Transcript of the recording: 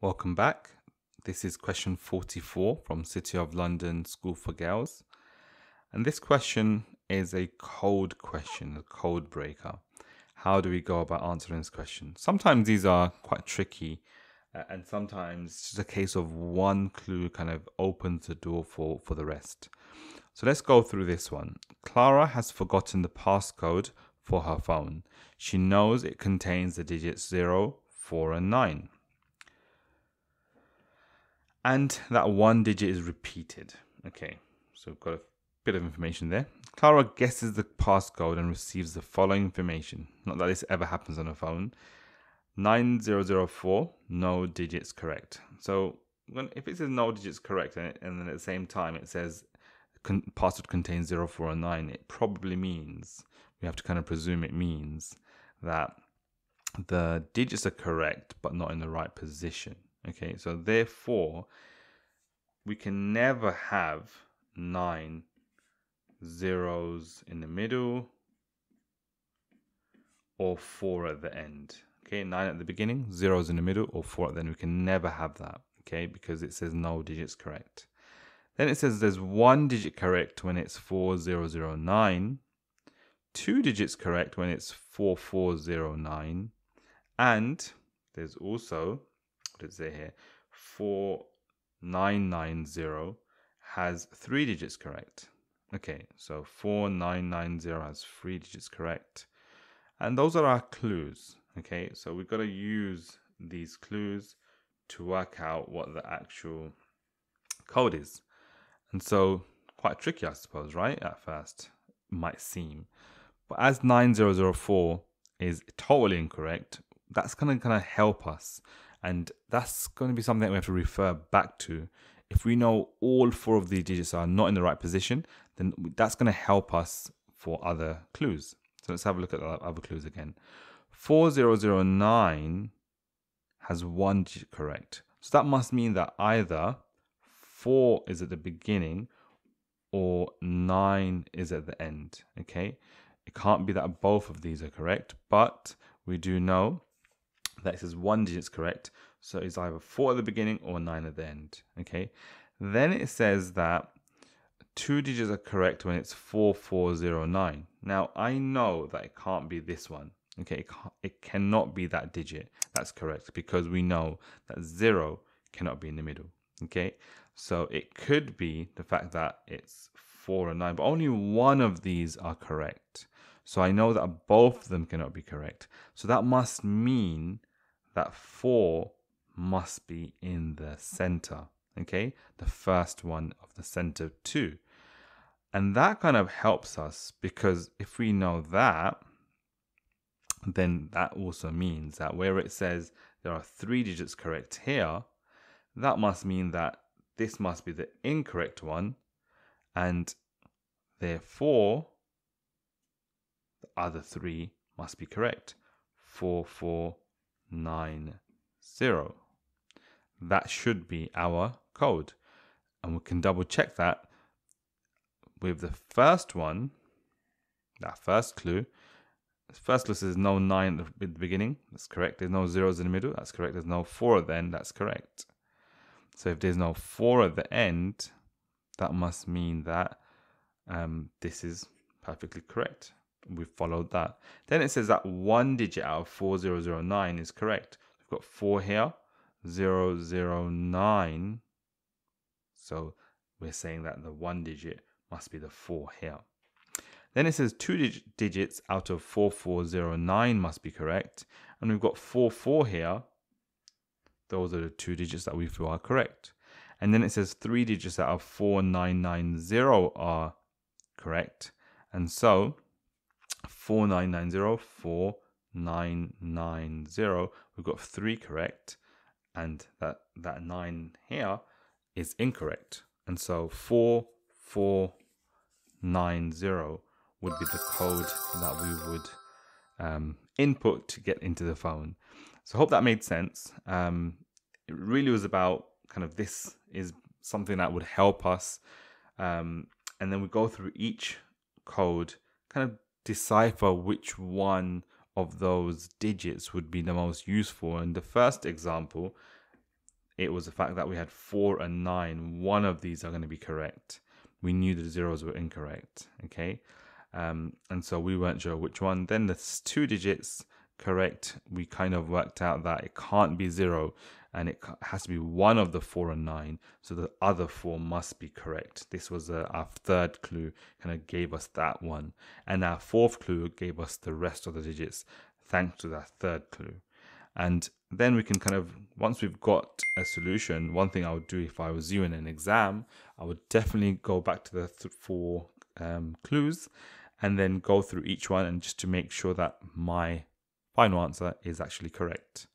Welcome back. This is question 44 from City of London School for Girls. And this question is a code question, a code breaker. How do we go about answering this question? Sometimes these are quite tricky, uh, and sometimes it's just a case of one clue kind of opens the door for, for the rest. So let's go through this one. Clara has forgotten the passcode for her phone. She knows it contains the digits 0, 4, and 9 and that one digit is repeated. Okay, so we've got a bit of information there. Clara guesses the passcode and receives the following information. Not that this ever happens on a phone. 9004, no digits correct. So when, if it says no digits correct and, and then at the same time it says con- password contains 04 and 9, it probably means, we have to kind of presume it means that the digits are correct but not in the right position. Okay, so therefore, we can never have nine zeros in the middle or four at the end. Okay, nine at the beginning, zeros in the middle, or four at the end. We can never have that. Okay, because it says no digits correct. Then it says there's one digit correct when it's 4009, two digits correct when it's 4409, and there's also does it say here? 4990 has three digits correct. Okay, so 4990 has three digits correct. And those are our clues. Okay, so we've got to use these clues to work out what the actual code is. And so, quite tricky, I suppose, right? At first, might seem. But as 9004 is totally incorrect, that's going to kind of help us and that's going to be something that we have to refer back to. If we know all four of these digits are not in the right position, then that's going to help us for other clues. So let's have a look at the other clues again. 4009 has one digit correct. So that must mean that either 4 is at the beginning or 9 is at the end. Okay? It can't be that both of these are correct, but we do know that says one digit is correct. So it's either four at the beginning or nine at the end. Okay. Then it says that two digits are correct when it's 4409. Now I know that it can't be this one. Okay. It, it cannot be that digit. That's correct because we know that zero cannot be in the middle. Okay. So it could be the fact that it's four and nine, but only one of these are correct. So I know that both of them cannot be correct. So that must mean that 4 must be in the center. Okay, the first one of the center 2. And that kind of helps us because if we know that, then that also means that where it says there are three digits correct here, that must mean that this must be the incorrect one, and therefore the other three must be correct. 4, 4, nine zero. That should be our code. And we can double check that with the first one, that first clue. First clue says no nine at the beginning. That's correct. There's no zeros in the middle. That's correct. There's no four at the end. That's correct. So if there's no four at the end, that must mean that um, this is perfectly correct we've followed that. Then it says that one digit out of 4009 is correct. We've got 4 here, 009. So we're saying that the one digit must be the 4 here. Then it says two dig digits out of 4409 must be correct. And we've got 44 here. Those are the two digits that we feel are correct. And then it says three digits out of 4990 are correct. And so 4990, 4990. We've got three correct, and that, that nine here is incorrect. And so 4490 would be the code that we would um, input to get into the phone. So I hope that made sense. Um, it really was about kind of this is something that would help us. Um, and then we go through each code, kind of decipher which one of those digits would be the most useful. And the first example, it was the fact that we had four and nine. One of these are going to be correct. We knew the zeros were incorrect. Okay. Um, and so we weren't sure which one. Then the two digits correct, we kind of worked out that it can't be zero and it has to be one of the four and nine. So the other four must be correct. This was uh, our third clue, kind of gave us that one. And our fourth clue gave us the rest of the digits, thanks to that third clue. And then we can kind of, once we've got a solution, one thing I would do if I was you in an exam, I would definitely go back to the th- four um, clues and then go through each one and just to make sure that my final answer is actually correct.